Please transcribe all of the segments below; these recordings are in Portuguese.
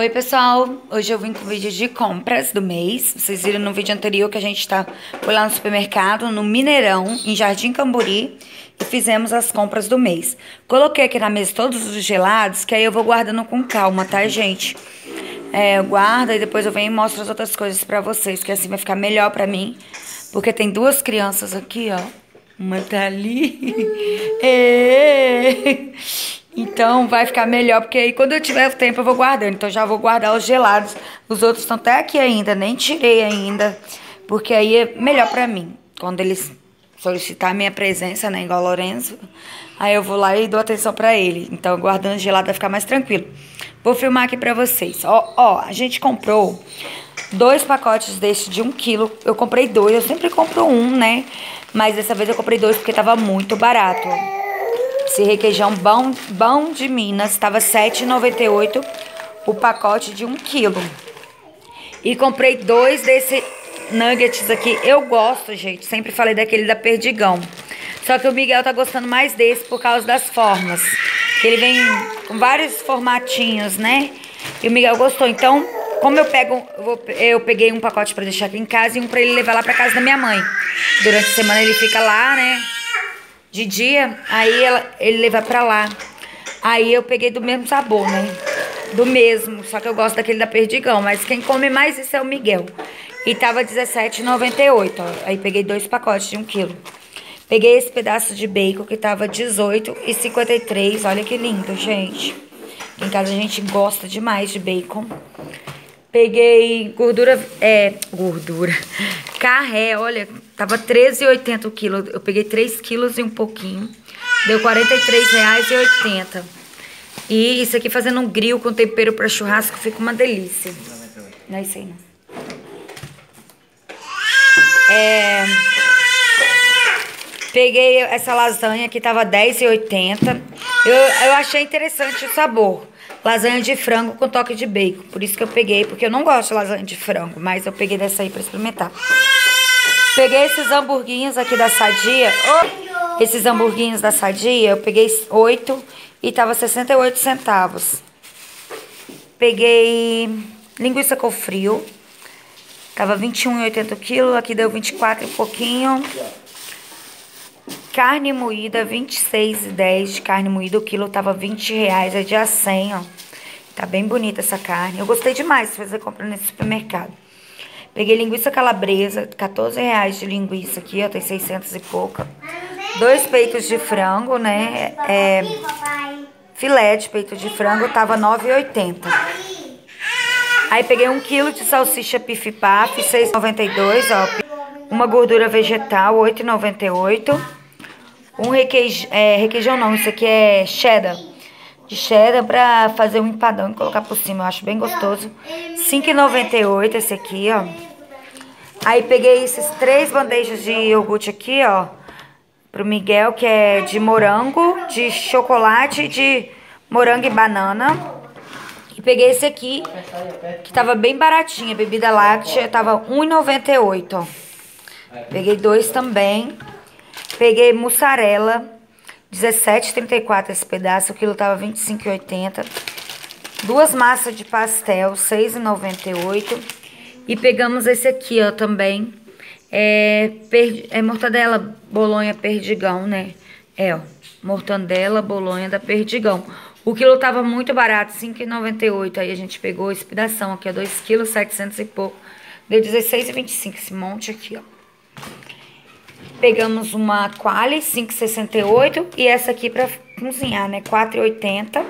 Oi pessoal, hoje eu vim com o vídeo de compras do mês. Vocês viram no vídeo anterior que a gente tá, foi lá no supermercado, no Mineirão, em Jardim Camburi, e fizemos as compras do mês. Coloquei aqui na mesa todos os gelados, que aí eu vou guardando com calma, tá gente? É, guarda e depois eu venho e mostro as outras coisas pra vocês, que assim vai ficar melhor pra mim. Porque tem duas crianças aqui, ó. Uma tá ali. é. Então vai ficar melhor, porque aí quando eu tiver tempo eu vou guardando. Então já vou guardar os gelados. Os outros estão até aqui ainda, nem tirei ainda. Porque aí é melhor pra mim. Quando eles solicitar minha presença, né, igual o Lourenço, aí eu vou lá e dou atenção pra ele. Então guardando gelado vai ficar mais tranquilo. Vou filmar aqui pra vocês. Ó, ó, a gente comprou dois pacotes desse de um quilo. Eu comprei dois, eu sempre compro um, né? Mas dessa vez eu comprei dois porque tava muito barato. Esse requeijão bom, bom de Minas estava R$ 7,98 o pacote de 1 quilo. E comprei dois desse nuggets aqui. Eu gosto, gente. Sempre falei daquele da Perdigão. Só que o Miguel tá gostando mais desse por causa das formas. Ele vem com vários formatinhos, né? E o Miguel gostou. Então, como eu pego, eu peguei um pacote para deixar aqui em casa e um para ele levar lá para casa da minha mãe. Durante a semana ele fica lá, né? De dia, aí ela, ele leva pra lá. Aí eu peguei do mesmo sabor, né? Do mesmo, só que eu gosto daquele da Perdigão, mas quem come mais isso é o Miguel. E tava R$17,98, ó. Aí peguei dois pacotes de um quilo. Peguei esse pedaço de bacon que tava R$18,53. Olha que lindo, gente. Em casa a gente gosta demais de bacon. Peguei gordura, é, gordura, carré, olha, tava 13,80 o quilo. Eu peguei 3 quilos e um pouquinho. Deu R$ 43,80. E isso aqui fazendo um grill com tempero para churrasco fica uma delícia. Não é isso aí, não. É, peguei essa lasanha que tava R$10,80. Eu, eu achei interessante o sabor lasanha de frango com toque de bacon. Por isso que eu peguei, porque eu não gosto de lasanha de frango, mas eu peguei dessa aí pra experimentar. Peguei esses hamburguinhos aqui da Sadia. Oh, esses hamburguinhos da Sadia, eu peguei oito e tava 68 centavos. Peguei linguiça com frio. Tava 21,80 kg, aqui deu 24 e pouquinho. Carne moída, 26,10 de carne moída. O quilo tava 20 reais, é de a 100, ó. Tá bem bonita essa carne. Eu gostei demais de fazer compra nesse supermercado. Peguei linguiça calabresa, 14 reais de linguiça aqui, ó. Tem 600 e pouca. Dois peitos de frango, né? É, filé de peito de frango, tava 9,80. Aí peguei um quilo de salsicha pif-paf, 6,92, ó. Uma gordura vegetal, 8,98. Um requeijão, é, requeijão não, isso aqui é cheddar. De cheddar pra fazer um empadão e colocar por cima. Eu acho bem gostoso. R$5,98 esse aqui, ó. Aí peguei esses três bandejas de iogurte aqui, ó. Pro Miguel, que é de morango, de chocolate, de morango e banana. E peguei esse aqui, que tava bem baratinha. Bebida láctea, tava R$1,98, ó. Peguei dois também. Peguei mussarela, 17,34 esse pedaço, o quilo tava 25,80. Duas massas de pastel, 6,98. E pegamos esse aqui, ó, também. É, per, é mortadela bolonha perdigão, né? É, ó, mortadela bolonha da perdigão. O quilo tava muito barato, 5,98. Aí a gente pegou esse pedaço aqui, ó, 2 quilos, 700 e pouco. Deu 16,25 esse monte aqui, ó. Pegamos uma Quali 5,68 e essa aqui pra cozinhar, né? 4,80.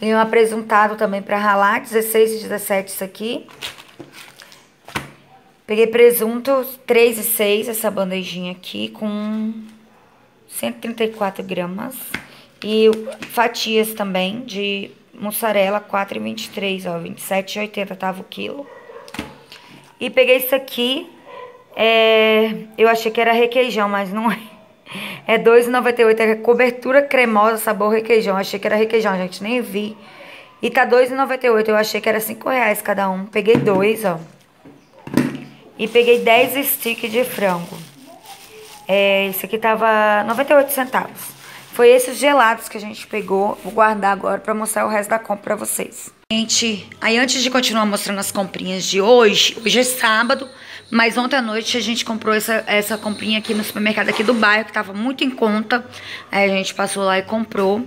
Tem um apresentado também pra ralar, 16 e 17 isso aqui. Peguei presunto 3,6 essa bandejinha aqui com 134 gramas. E fatias também de mussarela 4,23, ó, 27,80 tava o quilo. E peguei isso aqui, é, eu achei que era requeijão, mas não é. É R$2,98, é cobertura cremosa, sabor requeijão. Eu achei que era requeijão, gente, nem vi. E tá R$2,98, eu achei que era R$5,00 cada um. Peguei dois, ó. E peguei 10 sticks de frango. É, esse aqui tava 98 centavos. Foi esses gelados que a gente pegou. Vou guardar agora pra mostrar o resto da compra pra vocês. Gente, aí antes de continuar mostrando as comprinhas de hoje, hoje é sábado, mas ontem à noite a gente comprou essa, essa comprinha aqui no supermercado aqui do bairro, que tava muito em conta. Aí a gente passou lá e comprou.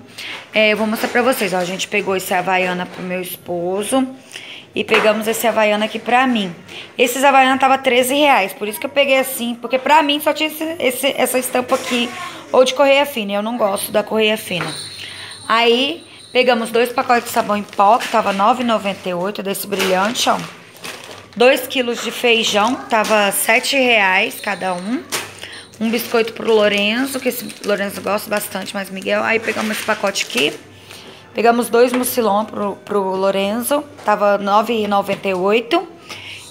É, eu vou mostrar pra vocês, ó. A gente pegou esse Havaiana pro meu esposo. E pegamos esse Havaiana aqui pra mim. Esses Havaiana tava 13 reais, por isso que eu peguei assim. Porque pra mim só tinha esse, esse, essa estampa aqui, ou de correia fina. Eu não gosto da correia fina. Aí, pegamos dois pacotes de sabão em pó, que tava R$ 9,98 desse brilhante, ó. 2 quilos de feijão, tava 7 reais cada um. Um biscoito pro Lorenzo, que esse Lorenzo gosta bastante, mas Miguel. Aí pegamos esse pacote aqui. Pegamos dois mucilon pro, pro Lorenzo, tava R$ 9,98.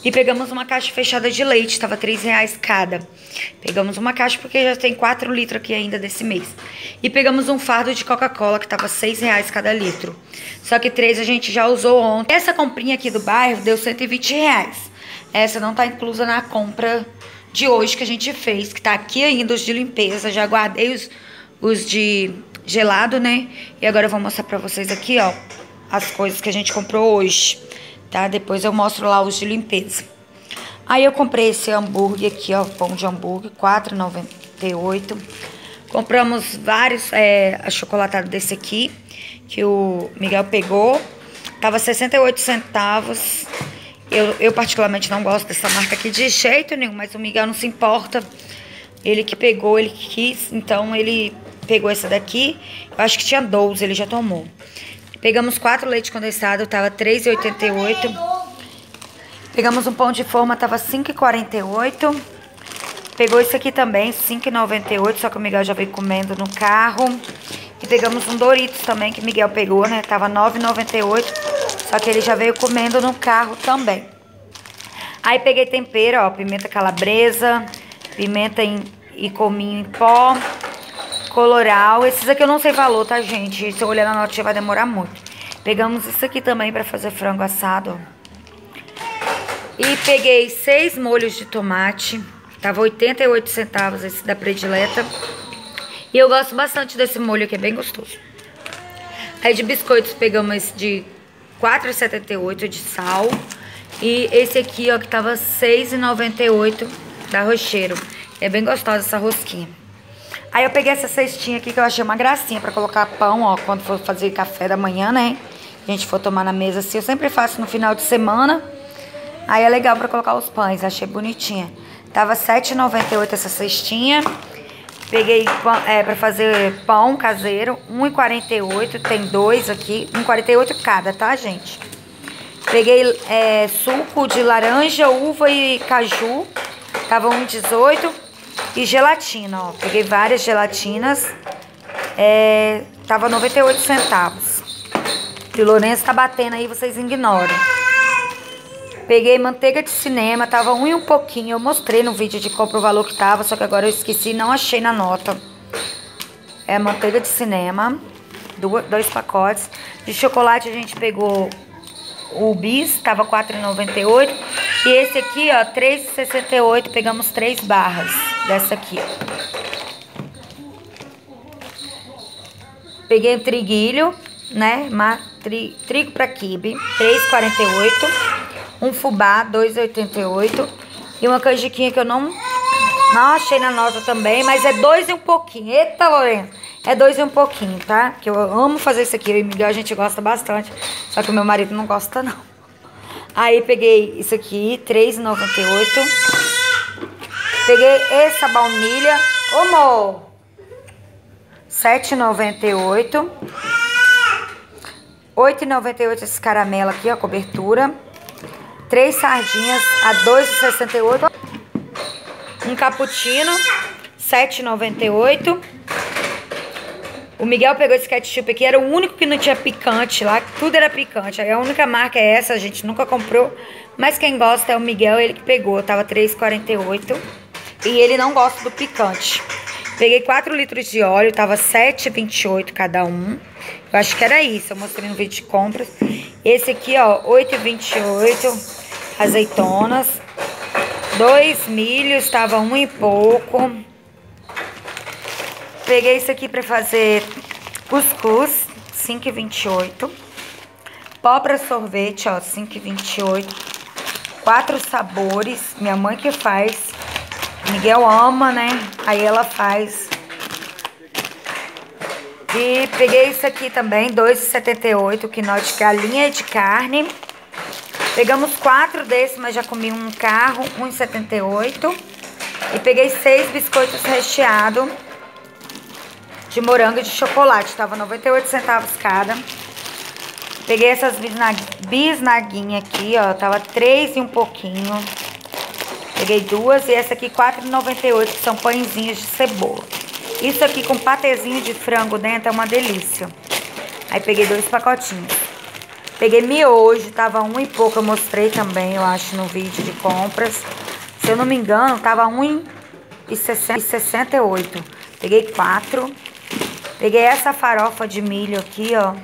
E pegamos uma caixa fechada de leite, tava R$ reais cada. Pegamos uma caixa porque já tem 4 litros aqui ainda desse mês. E pegamos um fardo de Coca-Cola que tava R$ reais cada litro. Só que três a gente já usou ontem. Essa comprinha aqui do bairro deu 120 reais. Essa não tá inclusa na compra de hoje que a gente fez, que tá aqui ainda os de limpeza. Já guardei os, os de gelado, né? E agora eu vou mostrar pra vocês aqui, ó, as coisas que a gente comprou hoje, tá? Depois eu mostro lá os de limpeza. Aí eu comprei esse hambúrguer aqui, ó, pão de hambúrguer, R$4,98. Compramos vários é, achocolatados desse aqui, que o Miguel pegou. Tava 68 centavos. Eu, eu particularmente não gosto dessa marca aqui de jeito nenhum, mas o Miguel não se importa. Ele que pegou, ele que quis, então ele pegou essa daqui. Eu acho que tinha 12, ele já tomou. Pegamos quatro leite condensado, tava 3,88. Pegamos um pão de forma, tava 5,48. Pegou esse aqui também, 5,98, só que o Miguel já veio comendo no carro. E pegamos um Doritos também, que o Miguel pegou, né? Tava 9,98, só que ele já veio comendo no carro também. Aí peguei tempero, ó, pimenta calabresa, pimenta em, e cominho em pó, coloral. Esses aqui eu não sei valor, tá, gente? Se eu olhar na notinha vai demorar muito. Pegamos isso aqui também pra fazer frango assado, E peguei seis molhos de tomate. Tava 88 centavos esse da predileta. E eu gosto bastante desse molho aqui, é bem gostoso. Aí de biscoitos pegamos esse de 4,78 de sal. E esse aqui, ó, que tava 6,98 da Rocheiro. É bem gostosa essa rosquinha. Aí eu peguei essa cestinha aqui que eu achei uma gracinha pra colocar pão, ó, quando for fazer café da manhã, né? A gente for tomar na mesa assim. Eu sempre faço no final de semana. Aí é legal pra colocar os pães, achei bonitinha. Tava R$7,98 essa cestinha. Peguei é, pra fazer pão caseiro, R$1,48. Tem dois aqui, R$1,48 cada, tá, gente? Peguei é, suco de laranja, uva e caju. Tava R$1,18. E gelatina, ó. Peguei várias gelatinas. É, tava 98 centavos. E o Lourenço tá batendo aí, vocês ignoram. Peguei manteiga de cinema, tava um e um pouquinho. Eu mostrei no vídeo de compra o valor que tava, só que agora eu esqueci não achei na nota. É manteiga de cinema, dois pacotes. De chocolate a gente pegou o bis, tava R$4,98. E esse aqui, ó, R$3,68. Pegamos três barras dessa aqui. Peguei o triguilho, né? Tri, trigo pra quibe, R$3,48 um fubá, 2,88. E uma canjiquinha que eu não, não achei na nota também, mas é dois e um pouquinho. Eita, Lorena! É dois e um pouquinho, tá? Que eu amo fazer isso aqui. Eu e Miguel a gente gosta bastante. Só que o meu marido não gosta, não. Aí peguei isso aqui, R$3,98. Peguei essa baunilha. Ô, amor! R$7,98. R$8,98 esse caramelo aqui, ó, cobertura. Três sardinhas a 2,68. Um cappuccino, 7,98. O Miguel pegou esse ketchup aqui, era o único que não tinha picante lá, tudo era picante. A única marca é essa, a gente nunca comprou. Mas quem gosta é o Miguel, ele que pegou, tava 3,48. E ele não gosta do picante. Peguei 4 litros de óleo, tava 7,28 cada um. Eu acho que era isso, eu mostrei no vídeo de compras. Esse aqui, ó, 8,28 azeitonas, dois milhos, estava um e pouco. peguei isso aqui pra fazer cuscuz, 5,28. Pó pra sorvete, ó, 5,28. Quatro sabores, minha mãe que faz. Miguel ama, né? Aí ela faz. E peguei isso aqui também, 2,78, quinó de galinha e de carne. Pegamos quatro desses, mas já comi um carro, 1,78. E peguei seis biscoitos recheados de morango e de chocolate. Tava 98 centavos cada. Peguei essas bisnaguinhas aqui, ó. Tava três e um pouquinho. Peguei duas e essa aqui 4,98, que são pãezinhos de cebola. Isso aqui com patezinho de frango dentro é uma delícia. Aí peguei dois pacotinhos. Peguei miojo, tava um e pouco, eu mostrei também, eu acho, no vídeo de compras. Se eu não me engano, tava um e 68. Peguei quatro. Peguei essa farofa de milho aqui, ó.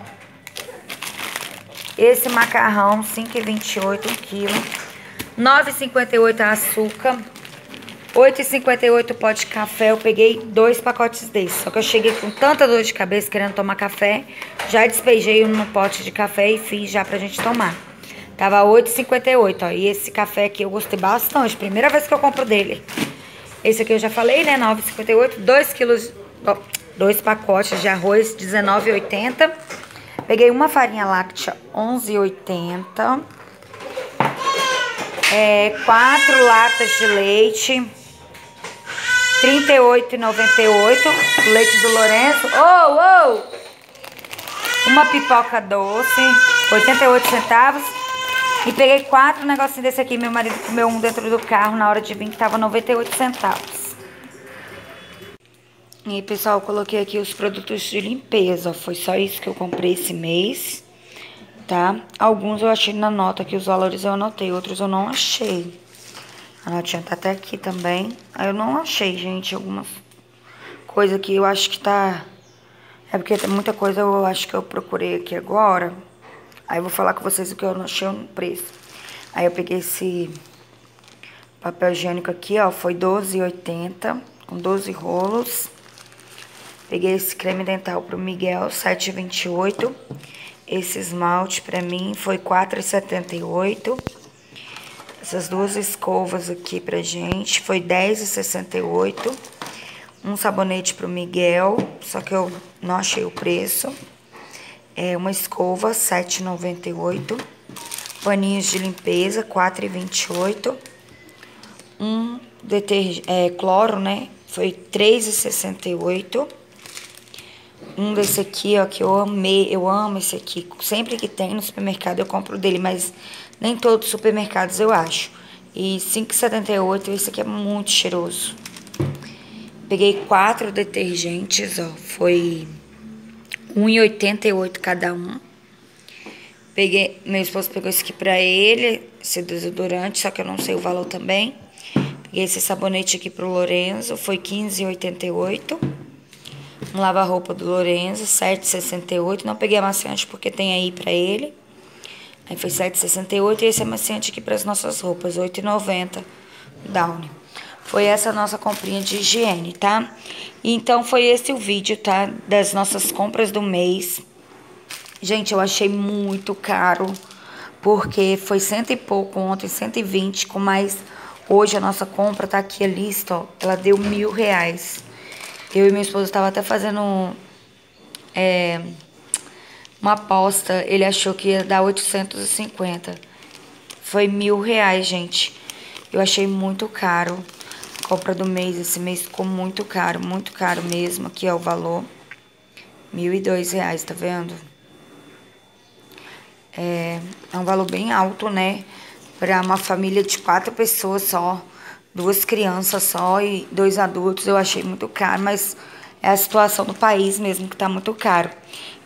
Esse macarrão, 5,28 um quilo. 9,58 açúcar. 8,58 pó de café. Eu peguei dois pacotes desses. Só que eu cheguei com tanta dor de cabeça querendo tomar café. Já despejei um no pote de café e fiz já pra gente tomar. Tava 8,58, ó. E esse café aqui eu gostei bastante. Primeira vez que eu compro dele. Esse aqui eu já falei, né? 9,58. 2 quilos... Ó, dois pacotes de arroz, 19,80. Peguei uma farinha láctea, 11,80. É, quatro latas de leite, 38,98. Leite do Lourenço. Oh, oh! Uma pipoca doce, 88 centavos. E peguei quatro negocinhos desse aqui. Meu marido comeu um dentro do carro na hora de vir, que tava 98 centavos. E pessoal, eu coloquei aqui os produtos de limpeza. Foi só isso que eu comprei esse mês, tá? Alguns eu achei na nota que os valores eu anotei, outros eu não achei. A notinha tá até aqui também. Aí eu não achei, gente, algumas coisas que eu acho que tá... É porque tem muita coisa eu acho que eu procurei aqui agora. Aí eu vou falar com vocês o que eu não achei no preço. Aí eu peguei esse papel higiênico aqui, ó, foi R$12,80, com 12 rolos. Peguei esse creme dental pro Miguel, 7,28. Esse esmalte pra mim foi 4,78. Essas duas escovas aqui pra gente foi 10,68. Um sabonete pro Miguel, só que eu não achei o preço. É uma escova, 7,98. Paninhos de limpeza, 4,28. Um detergente, é, cloro, né? Foi 3,68. Um desse aqui, ó, que eu amei, eu amo esse aqui. Sempre que tem no supermercado eu compro dele, mas nem todos os supermercados eu acho. E 5,78, esse aqui é muito cheiroso. Peguei quatro detergentes, ó, foi 1,88 cada um. Peguei, meu esposo pegou esse aqui pra ele, esse desodorante, só que eu não sei o valor também. Peguei esse sabonete aqui pro Lorenzo, foi 15,88. Um lava-roupa do Lorenzo, 7,68. Não peguei amaciante porque tem aí pra ele. Aí foi 7,68 e esse amaciante aqui para as nossas roupas, 8,90 Downy. Foi essa nossa comprinha de higiene, tá? Então foi esse o vídeo, tá? Das nossas compras do mês. Gente, eu achei muito caro, porque foi cento e pouco ontem, 120, com mais... Hoje a nossa compra tá aqui, a lista, ó, ela deu mil reais. Eu e minha esposa estava até fazendo é, uma aposta. Ele achou que ia dar 850. Foi mil reais, gente. Eu achei muito caro. A compra do mês, esse mês ficou muito caro, muito caro mesmo. Aqui é o valor. Mil e dois reais, tá vendo? É, é um valor bem alto, né? Para uma família de quatro pessoas só duas crianças só e dois adultos, eu achei muito caro, mas é a situação do país mesmo que tá muito caro.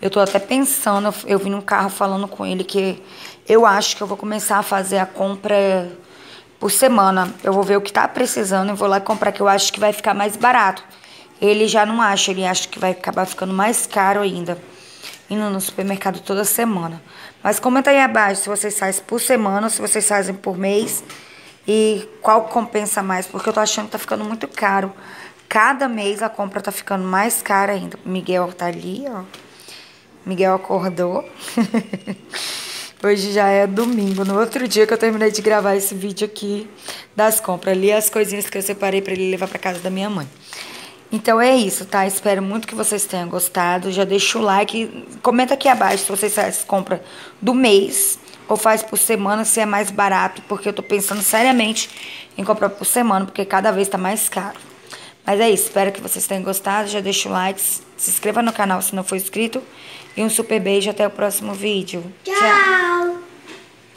Eu tô até pensando, eu vim no carro falando com ele que eu acho que eu vou começar a fazer a compra por semana. Eu vou ver o que tá precisando e vou lá comprar, que eu acho que vai ficar mais barato. Ele já não acha, ele acha que vai acabar ficando mais caro ainda. Indo no supermercado toda semana. Mas comenta aí abaixo se vocês fazem por semana se vocês fazem por mês. E qual compensa mais? Porque eu tô achando que tá ficando muito caro cada mês a compra tá ficando mais cara ainda. Miguel tá ali, ó. Miguel acordou. Hoje já é domingo, no outro dia que eu terminei de gravar esse vídeo aqui das compras. Ali as coisinhas que eu separei para ele levar para casa da minha mãe. Então é isso, tá? Espero muito que vocês tenham gostado. Já deixa o like, comenta aqui abaixo se vocês fazem compra do mês ou faz por semana, se é mais barato, porque eu tô pensando seriamente em comprar por semana, porque cada vez tá mais caro. Mas é isso, espero que vocês tenham gostado. Já deixa o like, se inscreva no canal se não for inscrito. E um super beijo, até o próximo vídeo. Tchau! Tchau.